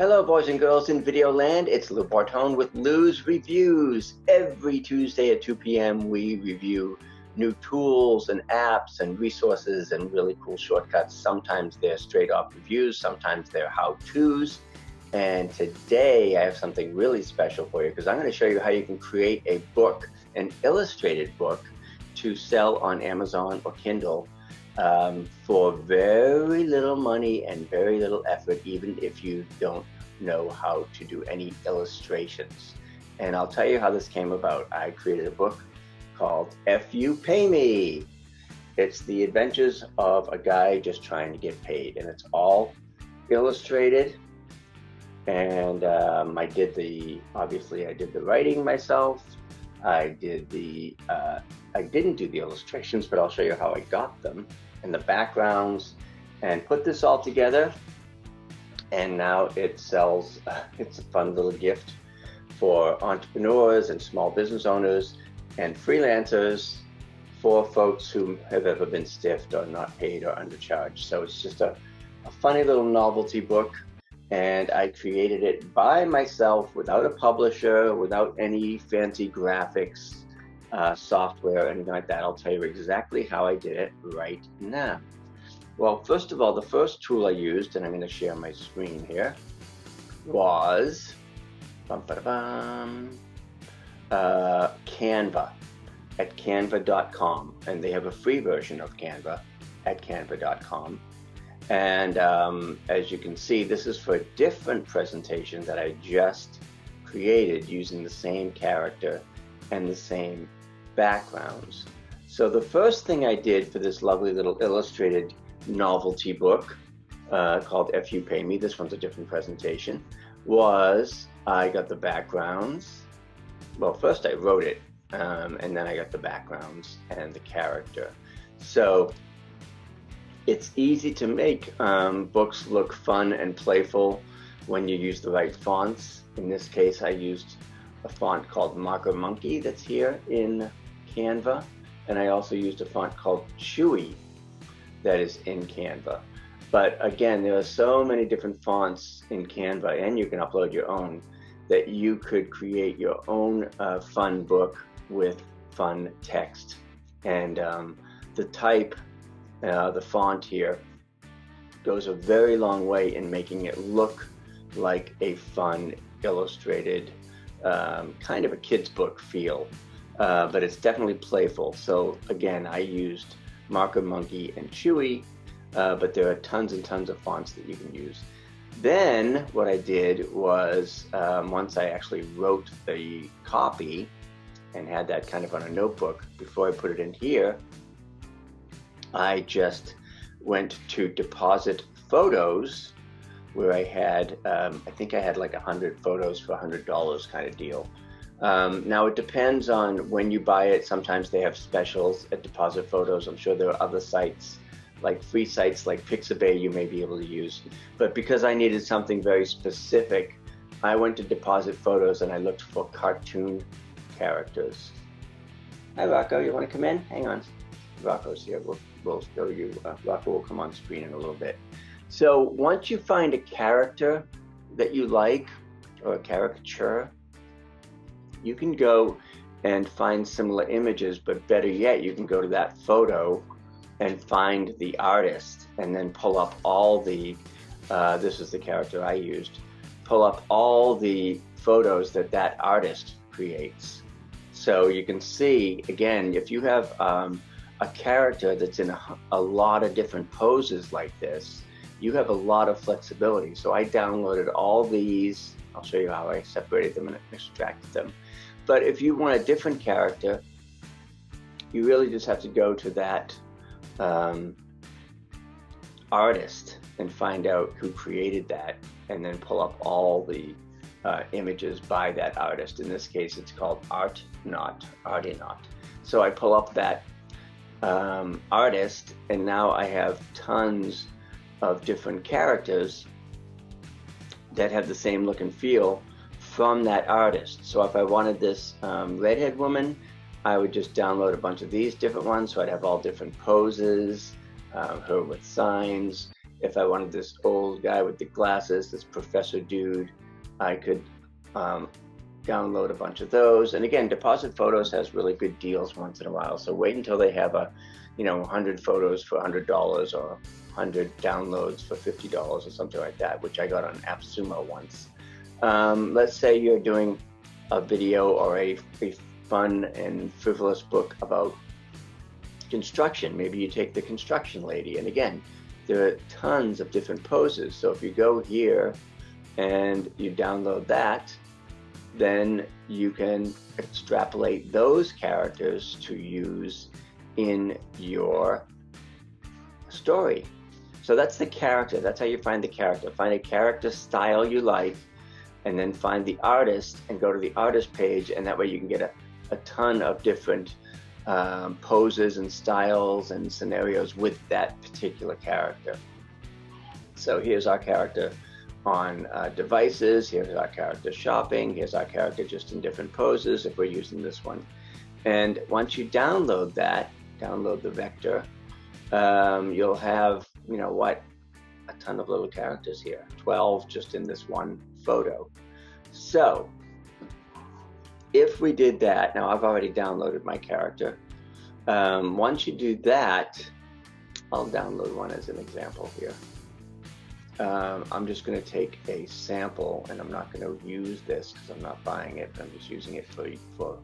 Hello, boys and girls in video land. It's Lou Bortone with Lou's Reviews. Every Tuesday at 2 p.m., we review new tools and apps and resources and really cool shortcuts. Sometimes they're straight off reviews, sometimes they're how to's. And today I have something really special for you because I'm going to show you how you can create a book, an illustrated book, to sell on Amazon or Kindle um, for very little money and very little effort, even if you don't know how to do any illustrations. And I'll tell you how this came about. I created a book called F You Pay Me. It's the adventures of a guy just trying to get paid, and it's all illustrated. And um, I did the, obviously, I did the writing myself. I did the, uh, I didn't do the illustrations, but I'll show you how I got them and the backgrounds and put this all together. And now it sells it's a fun little gift for entrepreneurs and small business owners and freelancers for folks who have ever been stiffed or not paid or undercharged. So it's just a, a funny little novelty book. And I created it by myself without a publisher, without any fancy graphics, uh, software, or anything like that. I'll tell you exactly how I did it right now. Well, first of all, the first tool I used, and I'm going to share my screen here, was bum, bum, uh, Canva at canva.com. And they have a free version of Canva at canva.com. And um, as you can see, this is for a different presentation that I just created using the same character and the same backgrounds. So the first thing I did for this lovely little illustrated novelty book uh, called F You Pay Me, this one's a different presentation, was I got the backgrounds. Well, first I wrote it, um, and then I got the backgrounds and the character. So it's easy to make um, books look fun and playful when you use the right fonts. In this case, I used a font called Marker Monkey that's here in Canva. And I also used a font called Chewy that is in Canva. But again, there are so many different fonts in Canva, and you can upload your own, that you could create your own uh, fun book with fun text. And um, the type, uh, the font here, goes a very long way in making it look like a fun, illustrated, um, kind of a kid's book feel uh, but it's definitely playful. So again, I used Marker Monkey and Chewy, uh, but there are tons and tons of fonts that you can use. Then what I did was um, once I actually wrote the copy and had that kind of on a notebook before I put it in here, I just went to deposit photos where I had, um, I think I had like a hundred photos for a hundred dollars kind of deal. Um, now it depends on when you buy it. Sometimes they have specials at Deposit Photos. I'm sure there are other sites like free sites like Pixabay you may be able to use. But because I needed something very specific, I went to Deposit Photos and I looked for cartoon characters. Hi Rocco, you want to come in? Hang on. Rocco's here. We'll, we'll show you. Uh, Rocco will come on screen in a little bit. So once you find a character that you like or a caricature, you can go and find similar images, but better yet, you can go to that photo and find the artist and then pull up all the, uh, this is the character I used, pull up all the photos that that artist creates. So you can see, again, if you have um, a character that's in a, a lot of different poses like this, you have a lot of flexibility. So I downloaded all these. I'll show you how I separated them and extracted them. But if you want a different character, you really just have to go to that um, artist and find out who created that and then pull up all the uh, images by that artist. In this case, it's called Art Not, Artinaut. So I pull up that um, artist and now I have tons of different characters that have the same look and feel from that artist. So if I wanted this um, redhead woman, I would just download a bunch of these different ones. So I'd have all different poses, um, her with signs, if I wanted this old guy with the glasses, this professor dude, I could um, download a bunch of those. And again, Deposit Photos has really good deals once in a while. So wait until they have a, you know, 100 photos for $100 or 100 downloads for $50 or something like that, which I got on AppSumo once. Um, let's say you're doing a video or a, a fun and frivolous book about construction. Maybe you take the construction lady. And again, there are tons of different poses. So if you go here and you download that, then you can extrapolate those characters to use in your story. So that's the character. That's how you find the character. Find a character style you like, and then find the artist and go to the artist page, and that way you can get a, a ton of different um, poses and styles and scenarios with that particular character. So here's our character on uh, devices. Here's our character shopping. Here's our character just in different poses if we're using this one. And once you download that, download the vector, um, you'll have, you know what, a ton of little characters here, 12 just in this one photo. So if we did that, now I've already downloaded my character. Um, once you do that, I'll download one as an example here. Um, I'm just going to take a sample and I'm not going to use this because I'm not buying it. I'm just using it for, for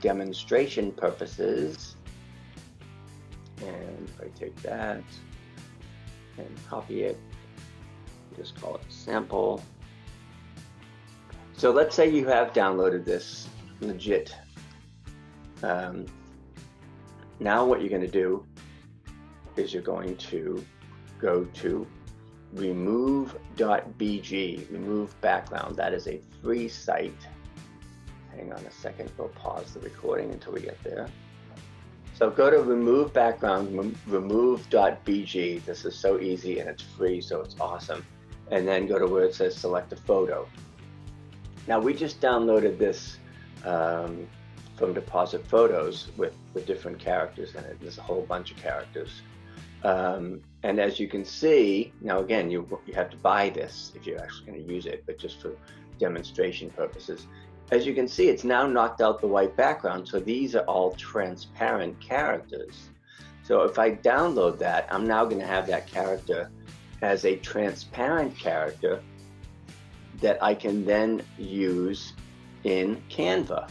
demonstration purposes. And if I take that and copy it, just call it sample. So let's say you have downloaded this legit. Um, now what you're going to do is you're going to go to remove.bg, remove background. That is a free site. Hang on a second, we'll pause the recording until we get there. So go to remove background, remove.bg. This is so easy and it's free, so it's awesome. And then go to where it says select a photo. Now we just downloaded this um, from Deposit Photos with the different characters in it. There's a whole bunch of characters. Um, and as you can see, now again, you, you have to buy this if you're actually going to use it, but just for demonstration purposes. As you can see, it's now knocked out the white background, so these are all transparent characters. So if I download that, I'm now going to have that character as a transparent character that I can then use in Canva.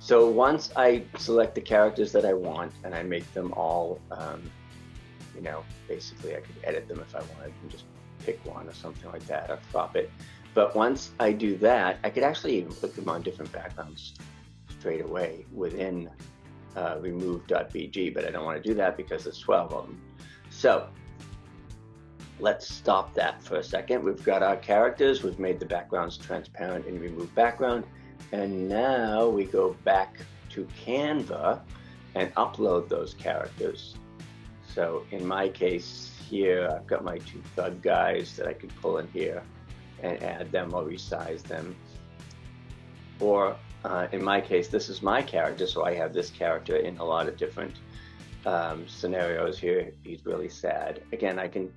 So once I select the characters that I want and I make them all um, you know, basically I could edit them if I wanted and just pick one or something like that or crop it. But once I do that, I could actually even put them on different backgrounds straight away within uh, remove.bg, but I don't want to do that because there's 12 of them. So let's stop that for a second. We've got our characters, we've made the backgrounds transparent in remove background, and now we go back to Canva and upload those characters. So in my case here, I've got my two thug guys that I could pull in here and add them or resize them. Or uh, in my case, this is my character, so I have this character in a lot of different um, scenarios here. He's really sad. Again, I can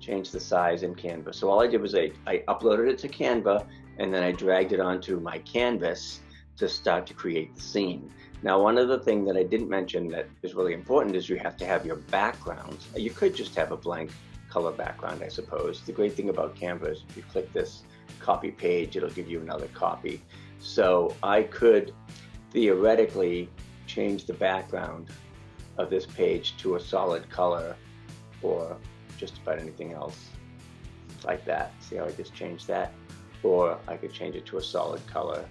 change the size in Canva. So all I did was I, I uploaded it to Canva and then I dragged it onto my canvas to start to create the scene. Now, one other thing that I didn't mention that is really important is you have to have your backgrounds. You could just have a blank color background, I suppose. The great thing about Canva is if you click this copy page, it'll give you another copy. So I could theoretically change the background of this page to a solid color or just about anything else like that. See how I just changed that? Or I could change it to a solid color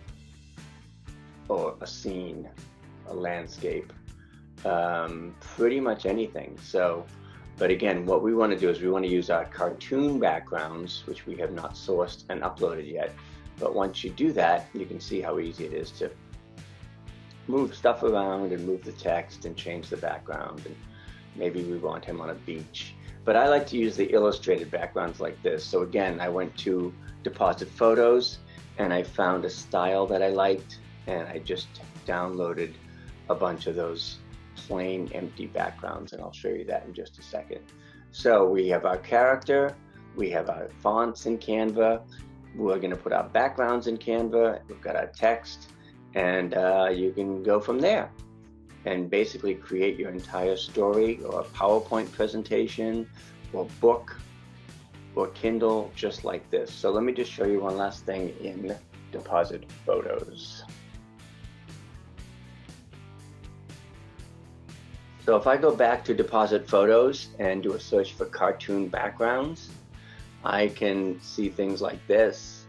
or a scene a landscape, um, pretty much anything. So, but again, what we want to do is we want to use our cartoon backgrounds, which we have not sourced and uploaded yet. But once you do that, you can see how easy it is to move stuff around and move the text and change the background. And maybe we want him on a beach. But I like to use the illustrated backgrounds like this. So again, I went to Deposit Photos and I found a style that I liked and I just downloaded a bunch of those plain empty backgrounds and I'll show you that in just a second. So we have our character, we have our fonts in Canva, we're going to put our backgrounds in Canva, we've got our text, and uh, you can go from there and basically create your entire story or a PowerPoint presentation or book or Kindle just like this. So let me just show you one last thing in Deposit Photos. So if I go back to Deposit Photos and do a search for cartoon backgrounds, I can see things like this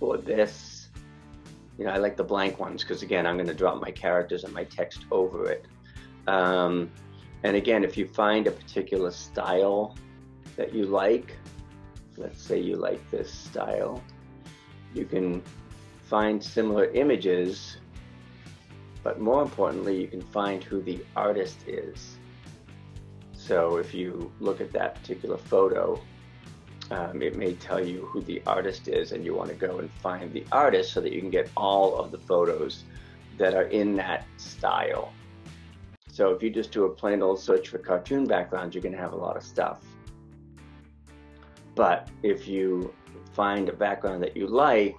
or this. You know, I like the blank ones because again, I'm going to drop my characters and my text over it. Um, and again, if you find a particular style that you like, let's say you like this style, you can find similar images, but more importantly, you can find who the artist is. So if you look at that particular photo, um, it may tell you who the artist is and you want to go and find the artist so that you can get all of the photos that are in that style. So if you just do a plain old search for cartoon backgrounds, you're going to have a lot of stuff. But if you find a background that you like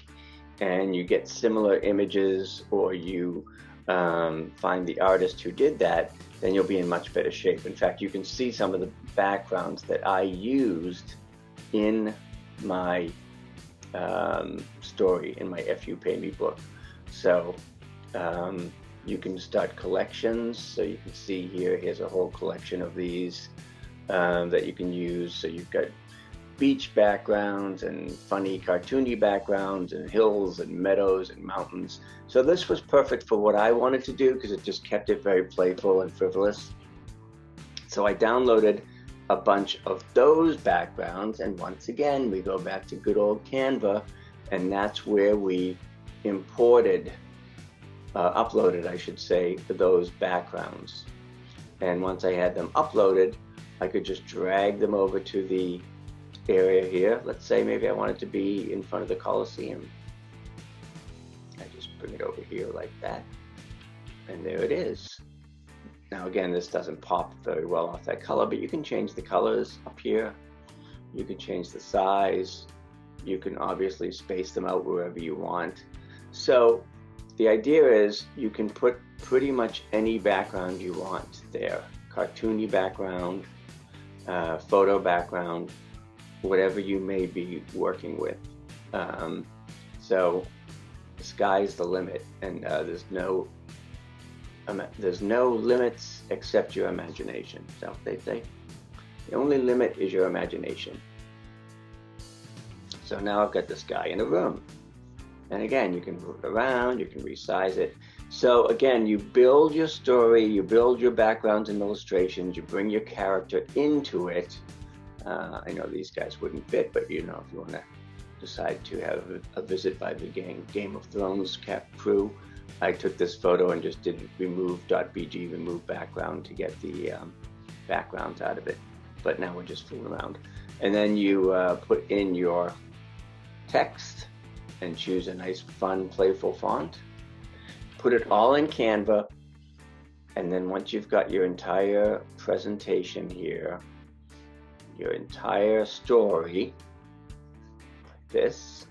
and you get similar images or you um, find the artist who did that, then you'll be in much better shape. In fact, you can see some of the backgrounds that I used in my um, story, in my F You Pay Me book. So um, you can start collections. So you can see here, here's a whole collection of these um, that you can use. So you've got beach backgrounds and funny cartoony backgrounds and hills and meadows and mountains. So this was perfect for what I wanted to do because it just kept it very playful and frivolous. So I downloaded a bunch of those backgrounds and once again we go back to good old Canva and that's where we imported, uh, uploaded I should say, those backgrounds. And once I had them uploaded, I could just drag them over to the area here. Let's say maybe I want it to be in front of the Coliseum. I just bring it over here like that. And there it is. Now again, this doesn't pop very well off that color, but you can change the colors up here. You can change the size. You can obviously space them out wherever you want. So the idea is you can put pretty much any background you want there. Cartoony background, uh, photo background, whatever you may be working with. Um, so the sky's the limit, and uh, there's no um, there's no limits except your imagination. So they say the only limit is your imagination. So now I've got this guy in a room. And again, you can move it around, you can resize it. So again, you build your story, you build your backgrounds and illustrations, you bring your character into it, uh, I know these guys wouldn't fit, but you know, if you want to decide to have a, visit by the game, Game of Thrones cap crew, I took this photo and just did remove.bg, remove background to get the um, backgrounds out of it. But now we're just fooling around. And then you uh, put in your text and choose a nice, fun, playful font. Put it all in Canva. And then once you've got your entire presentation here, your entire story like this.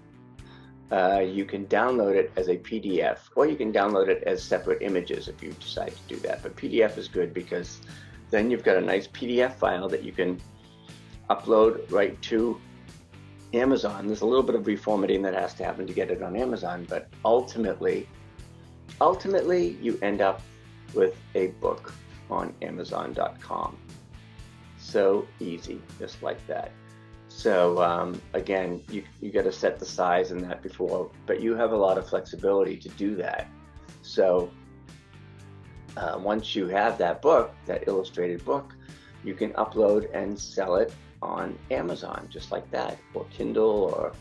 Uh, you can download it as a PDF or you can download it as separate images if you decide to do that. But PDF is good because then you've got a nice PDF file that you can upload right to Amazon. There's a little bit of reformatting that has to happen to get it on Amazon, but ultimately, ultimately you end up with a book on Amazon.com so easy, just like that. So um, again, you, you got to set the size and that before, but you have a lot of flexibility to do that. So uh, once you have that book, that illustrated book, you can upload and sell it on Amazon, just like that, or Kindle, or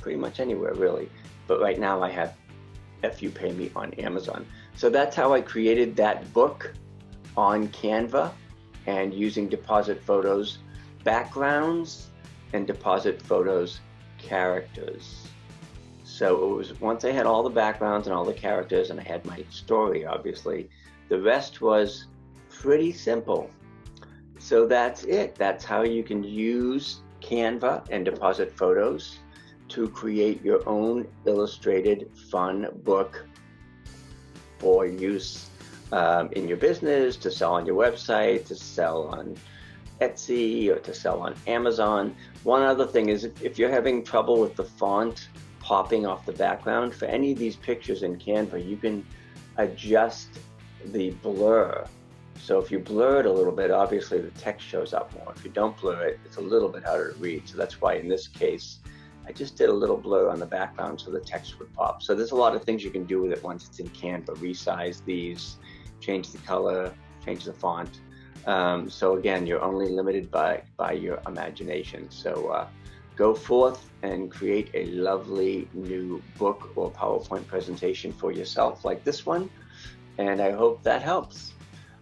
pretty much anywhere really. But right now I have F You Pay Me on Amazon. So that's how I created that book on Canva and using deposit photos backgrounds and deposit photos characters. So it was once I had all the backgrounds and all the characters and I had my story obviously, the rest was pretty simple. so that's it. That's how you can use Canva and deposit photos to create your own illustrated fun book for use um, in your business, to sell on your website, to sell on Etsy, or to sell on Amazon. One other thing is if, if you're having trouble with the font popping off the background, for any of these pictures in Canva, you can adjust the blur. So if you blur it a little bit, obviously the text shows up more. If you don't blur it, it's a little bit harder to read. So that's why in this case, I just did a little blur on the background so the text would pop. So there's a lot of things you can do with it once it's in Canva. Resize these, change the color, change the font. Um, so again, you're only limited by, by your imagination. So uh, go forth and create a lovely new book or PowerPoint presentation for yourself like this one. And I hope that helps.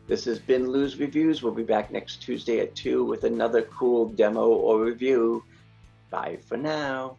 This has been Lou's Reviews. We'll be back next Tuesday at 2 with another cool demo or review. Bye for now.